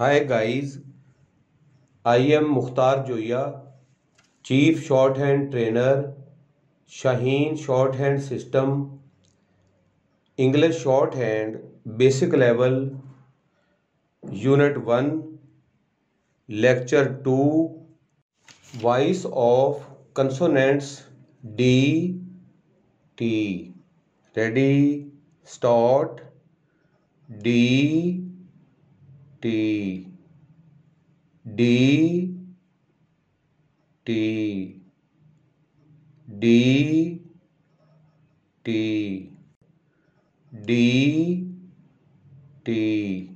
Hi guys I am Mukhtar Zoya chief shorthand trainer Shaheen shorthand system English shorthand basic level unit one lecture two voice of consonants D T ready start D T. D. T. D. T. D. T.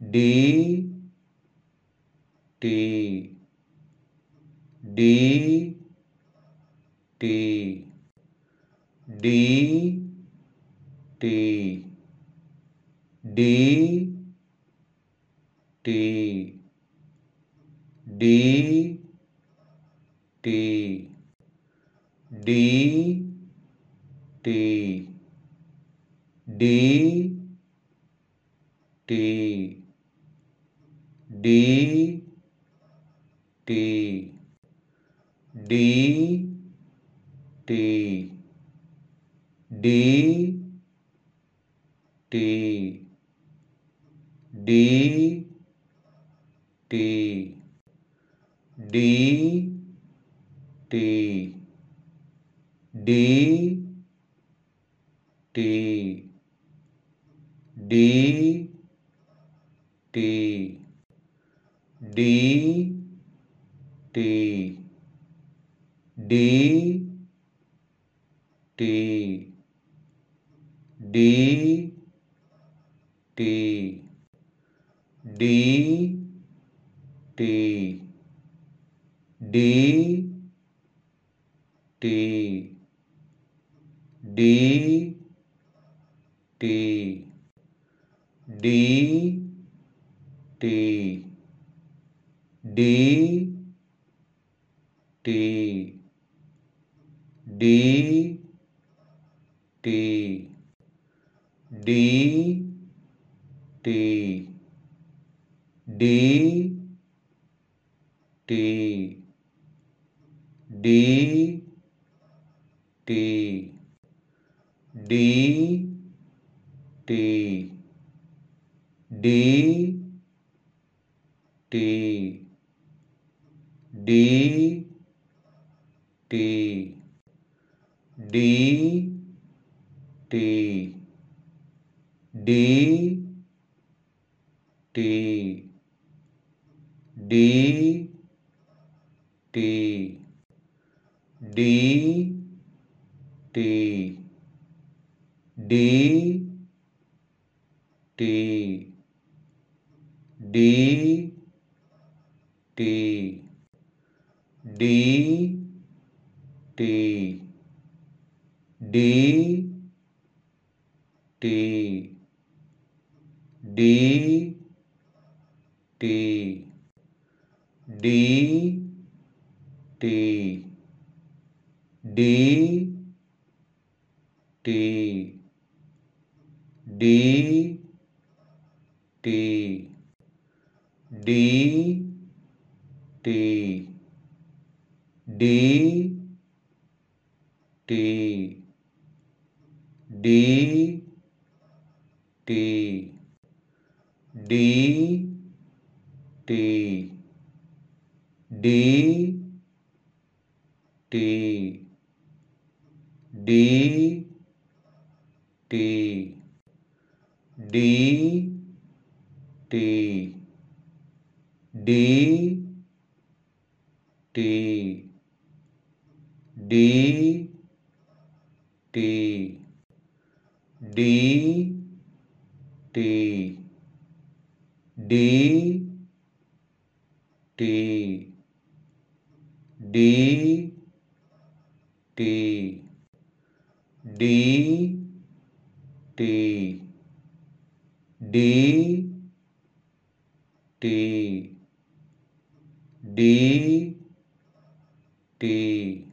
D. T. D. T. D. T. D T D T D T D T D T D T D T D T D. T. D. T. D. T. D. T. D. T. D. T. D T D T D T D T D T D T D T D T D T D T D T D T D T D T D T D T D T D T D T D T D T D T. D. T. D. T. D. T. D. T. D. T. D. T. D T D T D T D T D T D T D T D T. D. T. D. T. D. T